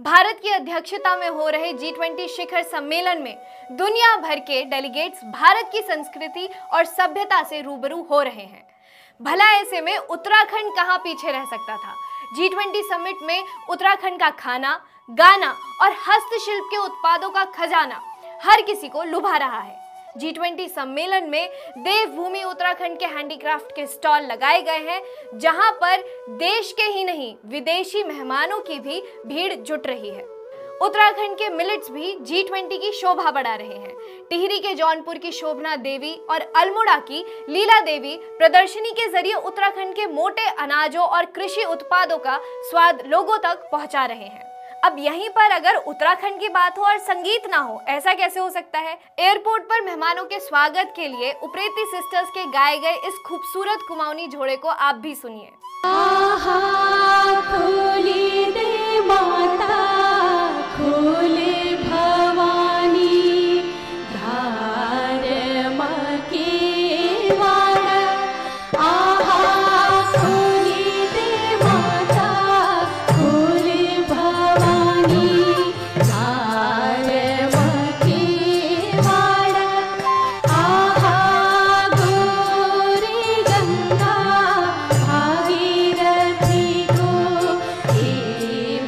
भारत की अध्यक्षता में हो रहे जी ट्वेंटी शिखर सम्मेलन में दुनिया भर के डेलीगेट्स भारत की संस्कृति और सभ्यता से रूबरू हो रहे हैं। भला ऐसे में उत्तराखंड कहाँ पीछे रह सकता था? जी ट्वेंटी समिट में उत्तराखंड का खाना, गाना और हस्तशिल्प के उत्पादों का खजाना हर किसी को लुभा रहा है। जी ट्वेंटी सम्मेलन में देवभूमि उत्तराखंड के हैंडीक्राफ्ट के स्टॉल लगाए गए हैं, जहाँ पर देश के ही नहीं, विदेशी मेहमानों की भी भीड़ जुट रही है। उत्तराखंड के मिलिट्स भी जी ट्वेंटी की शोभा बढ़ा रहे हैं। टिहरी के जौनपुर की शोभना देवी और अल्मोड़ा की लीला देवी प्रदर्शनी के ज़रिए उत्तराखंड के मोटे अनाजों और कृषि उत्पादों का स्वाद लोगों तक पहुँचा रहे हैं। अब यहीं पर अगर उत्तराखंड की बात हो और संगीत ना हो, ऐसा कैसे हो सकता है? एयरपोर्ट पर मेहमानों के स्वागत के लिए उपरेती सिस्टर्स के गाए गए इस खूबसूरत कुमाऊनी झोड़े को आप भी सुनिए।